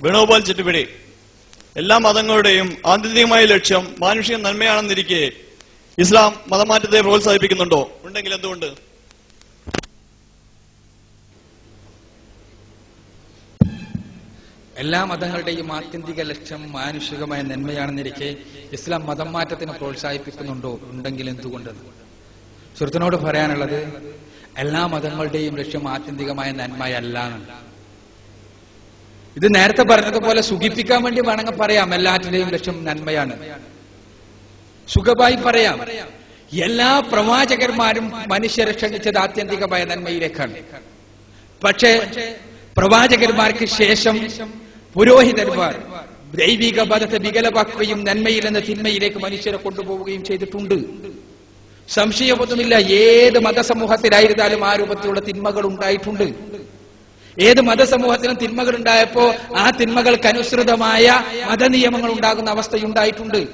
വേണുഗോപാൽ ചെട്ടിപ്പിടി. എല്ലാ മതങ്ങളുടെയും ആന്തരികമായ ലക്ഷ്യം മാനുഷിക നന്മയാണെന്നിരിക്കെ ഇസ്ലാം മതമാറ്റത്തെ പ്രോത്സാഹിപ്പിക്കുന്നുണ്ടോ? ഉണ്ടെങ്കിൽ എന്തുകൊണ്ട്? എല്ലാ മതങ്ങളുടെയും ആത്യന്തിക ലക്ഷ്യം മാനുഷികമായ നന്മയാണെന്നിരിക്കെ ഇസ്ലാം മതം മാറ്റത്തിന് പ്രോത്സാഹിപ്പിക്കുന്നുണ്ടോ? ഉണ്ടെങ്കിൽ എന്തുകൊണ്ട്? സുഹൃത്തിനോട് പറയാനുള്ളത് എല്ലാ മതങ്ങളുടെയും ലക്ഷ്യം ആത്യന്തികമായ നന്മയല്ല എന്നല്ല. ഇത് നേരത്തെ പറഞ്ഞതുപോലെ സുഖിപ്പിക്കാൻ വേണ്ടി വേണമെങ്കിൽ പറയാം. എല്ലാറ്റിന്റെയും ലക്ഷ്യം നന്മയാണ്. സുഖമായി പറയാം. എല്ലാ പ്രവാചകന്മാരും മനുഷ്യരെ ക്ഷണിച്ചത് ആത്യന്തികമായ നന്മയിലേക്കാണ്. പക്ഷേ പ്രവാചകന്മാർക്ക് ശേഷം പുരോഹിതന്മാർ ദൈവിക ബലത്തെ വികലമാക്കുകയും നന്മയിൽ നിന്ന് തിന്മയിലേക്ക് മനുഷ്യരെ കൊണ്ടുപോവുകയും ചെയ്തിട്ടുണ്ട്. സംശയമൊന്നുമില്ല. ഏത് മതസമൂഹത്തിലായിരുന്നാലും ആ രൂപത്തിലുള്ള തിന്മകൾ ഉണ്ടായിട്ടുണ്ട്. ഏത് മതസമൂഹത്തിനും തിന്മകൾ ഉണ്ടായപ്പോ ആ തിന്മകൾക്ക് അനുസൃതമായ മതനിയമങ്ങൾ ഉണ്ടാകുന്ന അവസ്ഥയുണ്ടായിട്ടുണ്ട്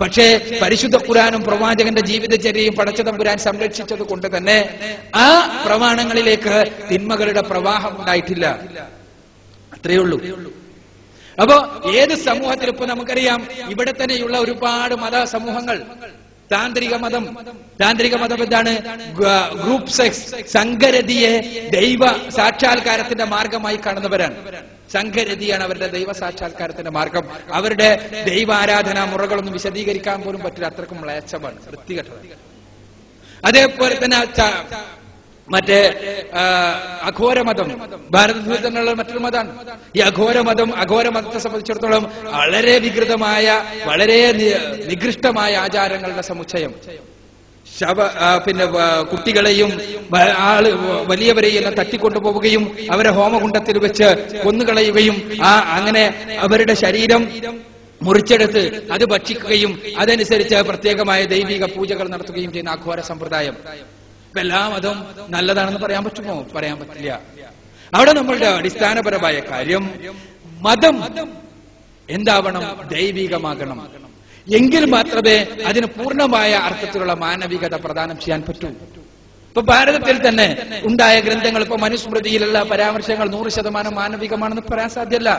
പക്ഷേ പരിശുദ്ധ ഖുരാനും പ്രവാചകന്റെ ജീവിതചര്യയും പടച്ചതമ്പുരാൻ സംരക്ഷിച്ചത് കൊണ്ട് തന്നെ ആ പ്രമാണങ്ങളിലേക്ക് തിന്മകളുടെ പ്രവാഹം ഉണ്ടായിട്ടില്ല. അത്രയേ ഉള്ളൂ. അപ്പോ ഏത് സമൂഹത്തിൽ ഇപ്പൊ നമുക്കറിയാം ഇവിടെ തന്നെയുള്ള ഒരുപാട് മത സമൂഹങ്ങൾ താന്ത്രിക മതം. താന്ത്രിക മതം എന്താണ്? ഗ്രൂപ്പ് സെക്സ് സംഘരതിയെ ദൈവ സാക്ഷാത്കാരത്തിന്റെ മാർഗമായി കാണുന്നവരാണ്. സംഘരതിയാണ് അവരുടെ ദൈവ സാക്ഷാത്കാരത്തിന്റെ മാർഗം. അവരുടെ ദൈവാരാധനാ മുറകളൊന്നും വിശദീകരിക്കാൻ പോലും പറ്റില്ല. അത്രക്കും മ്ലേച്ഛമാണ് വൃത്തികെട്ടത് അതേപോലെ തന്നെ മറ്റേ അഘോരമതം. ഭാരതത്തിൽ തന്നെയുള്ള മറ്റൊരു മതമാണ്. ഈ അഘോരമതം അഘോരമതത്തെ സംബന്ധിച്ചിടത്തോളം വളരെ വികൃതമായ വളരെ നികൃഷ്ടമായ ആചാരങ്ങളുടെ സമുച്ചയം. ശവ പിന്നെ കുട്ടികളെയും ആൾ വലിയവരെയും എല്ലാം തട്ടിക്കൊണ്ടുപോവുകയും അവരെ ഹോമകുണ്ടത്തിൽ വെച്ച് കൊന്നുകളയുകയും ആ അങ്ങനെ അവരുടെ ശരീരം മുറിച്ചെടുത്ത് അത് ഭക്ഷിക്കുകയും അതനുസരിച്ച് പ്രത്യേകമായ ദൈവിക പൂജകൾ നടത്തുകയും ചെയ്യുന്ന ആഘോര സമ്പ്രദായം. ഇപ്പൊ എല്ലാ മതവും നല്ലതാണെന്ന് പറയാൻ പറ്റുമോ? പറയാൻ പറ്റില്ല. അവിടെ നമ്മളുടെ അടിസ്ഥാനപരമായ കാര്യം മതം എന്താവണം? ദൈവികമാകണം. എങ്കിൽ മാത്രമേ അതിന് പൂർണമായ അർത്ഥത്തിലുള്ള മാനവികത പ്രദാനം ചെയ്യാൻ പറ്റൂ. ഇപ്പൊ ഭാരതത്തിൽ തന്നെ ഉണ്ടായ ഗ്രന്ഥങ്ങൾ ഇപ്പൊ മനുസ്മൃതിയിലുള്ള പരാമർശങ്ങൾ നൂറ് ശതമാനം മാനവികമാണെന്ന് പറയാൻ സാധ്യമല്ല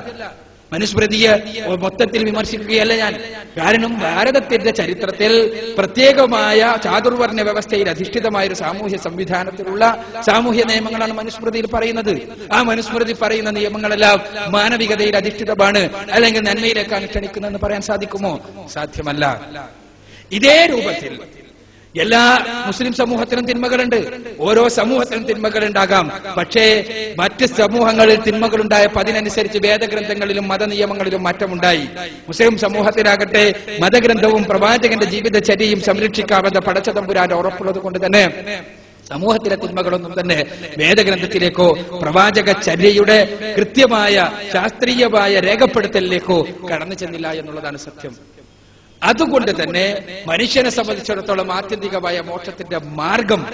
മനുസ്മൃതിയെ മൊത്തത്തിൽ വിമർശിക്കുകയല്ല ഞാൻ. കാരണം ഭാരതത്തിന്റെ ചരിത്രത്തിൽ പ്രത്യേകമായ ചാതുർവർണ വ്യവസ്ഥയിൽ അധിഷ്ഠിതമായ ഒരു സാമൂഹ്യ സംവിധാനത്തിലുള്ള സാമൂഹ്യ നിയമങ്ങളാണ് മനുസ്മൃതിയിൽ പറയുന്നത്. ആ മനുസ്മൃതി പറയുന്ന നിയമങ്ങളെല്ലാം മാനവികതയിൽ അധിഷ്ഠിതമാണ്. അല്ലെങ്കിൽ നന്മയിലേക്കാണ് ക്ഷണിക്കുന്നതെന്ന് പറയാൻ സാധിക്കുമോ? സാധ്യമല്ല. ഇതേ രൂപത്തിൽ എല്ലാ മുസ്ലിം സമൂഹത്തിനും തിന്മകളുണ്ട്. ഓരോ സമൂഹത്തിനും തിന്മകളുണ്ടാകാം. പക്ഷേ മറ്റ് സമൂഹങ്ങളിൽ തിന്മകളുണ്ടായപ്പോൾ അതിനനുസരിച്ച് വേദഗ്രന്ഥങ്ങളിലും മതനിയമങ്ങളിലും മാറ്റമുണ്ടായി. മുസ്ലിം സമൂഹത്തിലാകട്ടെ മതഗ്രന്ഥവും പ്രവാചകന്റെ ജീവിതചര്യയും സംരക്ഷിക്കാമെന്ന പടച്ചതമ്പുരാന്റെ ഉറപ്പുള്ളത് കൊണ്ട് തന്നെ സമൂഹത്തിലെ തിന്മകളൊന്നും തന്നെ വേദഗ്രന്ഥത്തിലേക്കോ പ്രവാചക ചര്യയുടെ കൃത്യമായ ശാസ്ത്രീയമായ രേഖപ്പെടുത്തലിലേക്കോ കടന്നു ചെന്നില്ല എന്നുള്ളതാണ് സത്യം. അതുകൊണ്ട് തന്നെ മനുഷ്യനെ സംബന്ധിച്ചിടത്തോളം ആത്യന്തികമായ മോക്ഷത്തിന്റെ മാർഗം.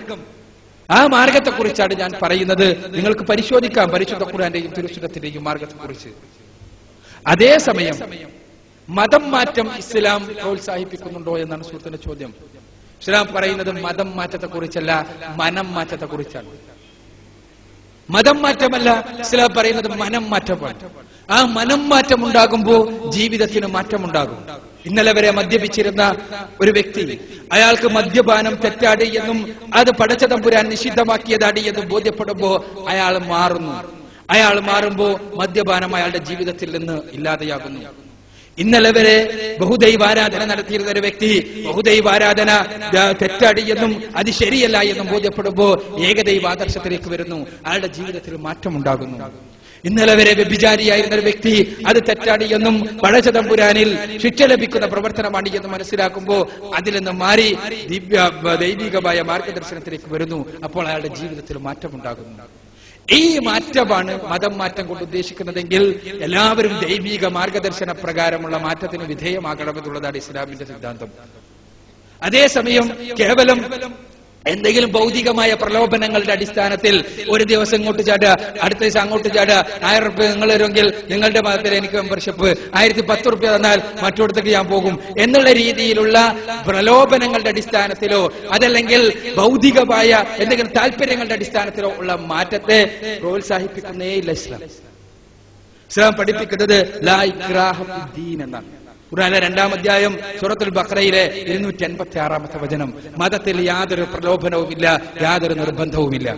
ആ മാർഗത്തെക്കുറിച്ചാണ് ഞാൻ പറയുന്നത്. നിങ്ങൾക്ക് പരിശോധിക്കാം പരിശുദ്ധ ഖുറാന്റെയും തിരുസുരത്തിന്റെയും മാർഗത്തെക്കുറിച്ച്. അതേസമയം മതം മാറ്റം ഇസ്ലാം പ്രോത്സാഹിപ്പിക്കുന്നുണ്ടോ എന്നാണ് സുഹൃത്തിന്റെ ചോദ്യം. ഇസ്ലാം പറയുന്നത് മതം മാറ്റത്തെ കുറിച്ചല്ല മനം മാറ്റത്തെ കുറിച്ചാണ് മതം മാറ്റമല്ല ഇസ്ലാം പറയുന്നത് മനം മാറ്റമാണ്. ആ മനം മാറ്റം ഉണ്ടാകുമ്പോൾ ജീവിതത്തിന് മാറ്റമുണ്ടാകും. ഇന്നലെ വരെ മദ്യപിച്ചിരുന്ന ഒരു വ്യക്തി അയാൾക്ക് മദ്യപാനം തെറ്റാടി എന്നും അത് പടച്ചതമ്പുരാൻ നിഷിദ്ധമാക്കിയതാടി എന്നും ബോധ്യപ്പെടുമ്പോ അയാൾ മാറുന്നു. അയാൾ മാറുമ്പോ മദ്യപാനം അയാളുടെ ജീവിതത്തിൽ നിന്ന് ഇല്ലാതെയാകുന്നു. ഇന്നലെ വരെ ബഹുദൈവാരാധന നടത്തിയിരുന്ന ഒരു വ്യക്തി ബഹുദൈവാരാധന തെറ്റടിയെന്നും അത് ശരിയല്ല എന്നും ബോധ്യപ്പെടുമ്പോ ഏകദൈവാദർശത്തിലേക്ക് വരുന്നു. അയാളുടെ ജീവിതത്തിൽ മാറ്റമുണ്ടാകുന്നു. ഇന്നലെ വരെ വ്യഭിചാരിയായിരുന്ന ഒരു വ്യക്തി അത് തെറ്റാടി എന്നും പഴചതമ്പുരാനിൽ ശിക്ഷ ലഭിക്കുന്ന പ്രവർത്തനമാണ് എന്ന് മനസ്സിലാക്കുമ്പോൾ അതിൽ നിന്ന് മാറി ദിവ്യ ദൈവികമായ മാർഗദർശനത്തിലേക്ക് വരുന്നു. അപ്പോൾ അയാളുടെ ജീവിതത്തിൽ മാറ്റമുണ്ടാകുന്നു. ഈ മാറ്റമാണ് മതം മാറ്റം കൊണ്ട് ഉദ്ദേശിക്കുന്നതെങ്കിൽ എല്ലാവരും ദൈവിക മാർഗദർശന പ്രകാരമുള്ള മാറ്റത്തിന് വിധേയമാകണമെന്നുള്ളതാണ് ഇസ്ലാമിന്റെ സിദ്ധാന്തം. അതേസമയം കേവലം എന്തെങ്കിലും ഭൗതികമായ പ്രലോഭനങ്ങളുടെ അടിസ്ഥാനത്തിൽ ഒരു ദിവസം ഇങ്ങോട്ട് ചാടുക അടുത്ത ദിവസം അങ്ങോട്ട് ചാടുക. ആയിരം റുപ്യ നിങ്ങൾ വരുമെങ്കിൽ നിങ്ങളുടെ മതത്തിൽ എനിക്ക് മെമ്പർഷിപ്പ് ആയിരത്തി പത്ത് റുപ്യ തന്നാൽ മറ്റൊടുത്തേക്ക് ഞാൻ പോകും. എന്നുള്ള രീതിയിലുള്ള പ്രലോഭനങ്ങളുടെ അടിസ്ഥാനത്തിലോ അതല്ലെങ്കിൽ ഭൗതികമായ എന്തെങ്കിലും താല്പര്യങ്ങളുടെ അടിസ്ഥാനത്തിലോ ഉള്ള മാറ്റത്തെ പ്രോത്സാഹിപ്പിക്കുന്നേ ഇല്ല ഇസ്ലാം. ഇസ്ലാം പഠിപ്പിക്കുന്നത് എന്നാണ്. ഖുർആനിലെ രണ്ടാം അധ്യായം സൂറത്തുൽ ബഖറയിലെ ഇരുന്നൂറ്റി അൻപത്തി ആറാമത്തെ വചനം. മതത്തിൽ യാതൊരു പ്രലോഭനവുമില്ല യാതൊരു നിർബന്ധവുമില്ല.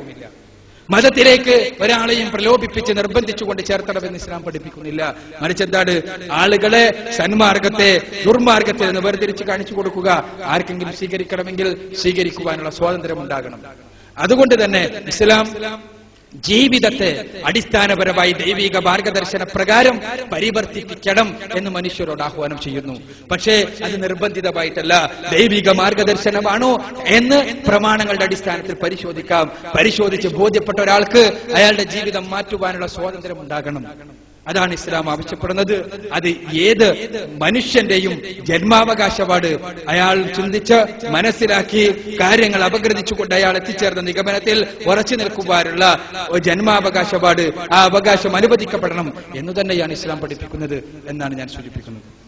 മതത്തിലേക്ക് ഒരാളെയും പ്രലോഭിപ്പിച്ച് നിർബന്ധിച്ചുകൊണ്ട് ചേർത്തണമെന്ന് ഇസ്ലാം പഠിപ്പിക്കുന്നില്ല. മറിച്ച് എന്താണ് ആളുകളെ സന്മാർഗത്തെ ദുർമാർഗത്തെ എന്ന് വേർതിരിച്ച് കാണിച്ചു കൊടുക്കുക. ആർക്കെങ്കിലും സ്വീകരിക്കണമെങ്കിൽ സ്വീകരിക്കുവാനുള്ള സ്വാതന്ത്ര്യം ഉണ്ടാകണം അതുകൊണ്ട് തന്നെ ഇസ്ലാം ജീവിതത്തെ അടിസ്ഥാനപരമായി ദൈവിക മാർഗദർശന പ്രകാരം പരിവർത്തിപ്പിക്കണം എന്ന് മനുഷ്യരോട് ആഹ്വാനം ചെയ്യുന്നു. പക്ഷേ അത് നിർബന്ധിതമായിട്ടല്ല. ദൈവിക മാർഗദർശനമാണോ എന്ന് പ്രമാണങ്ങളുടെ അടിസ്ഥാനത്തിൽ പരിശോധിക്കാം. പരിശോധിച്ച് ബോധ്യപ്പെട്ട ഒരാൾക്ക് അയാളുടെ ജീവിതം മാറ്റുവാനുള്ള സ്വാതന്ത്ര്യം ഉണ്ടാകണം അതാണ് ഇസ്ലാം ആവശ്യപ്പെടുന്നത്. അത് ഏത് മനുഷ്യന്റെയും ജന്മാവകാശപാട് അയാൾ ചിന്തിച്ച് മനസ്സിലാക്കി കാര്യങ്ങൾ അപഗ്രഥിച്ചുകൊണ്ട് അയാൾ എത്തിച്ചേർന്ന നിഗമനത്തിൽ ഉറച്ചു നിൽക്കുവാനുള്ള ജന്മാവകാശപാട് ആ അവകാശം അനുവദിക്കപ്പെടണം എന്ന് തന്നെയാണ് ഇസ്ലാം പഠിപ്പിക്കുന്നത് എന്നാണ് ഞാൻ സൂചിപ്പിക്കുന്നത്.